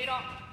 Eight up.